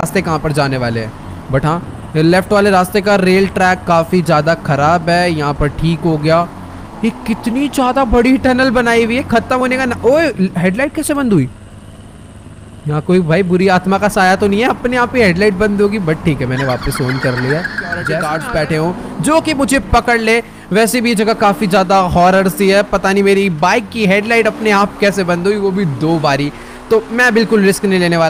रास्ते कहाँ पर जाने वाले हैं? बट हाँ लेफ़्ट वाले रास्ते का रेल ट्रैक काफ़ी ज़्यादा ख़राब है यहाँ पर ठीक हो गया। ये कितनी ज़्यादा बड़ी टनल बनाई हुई है ख़त्म होने का ना ओए हेडलाइट कैसे बंद हुई? यहाँ कोई भाई बुरी आत्मा का साया तो नहीं है अपने आप ही हेडलाइट बंद होगी बट ठीक है मैंने वापस ऑन कर लिया। गार्ड्स हाँ। बैठे हों जो कि मुझे पकड़ ले वैसे भी जगह काफ़ी ज़्यादा हॉरर सी है। पता नहीं मेरी बाइक की हेडलाइट अपने आप कैसे बंद हुई वो भी दो बारी। तो मैं बिल्कुल रिस्क नहीं लेने वाला।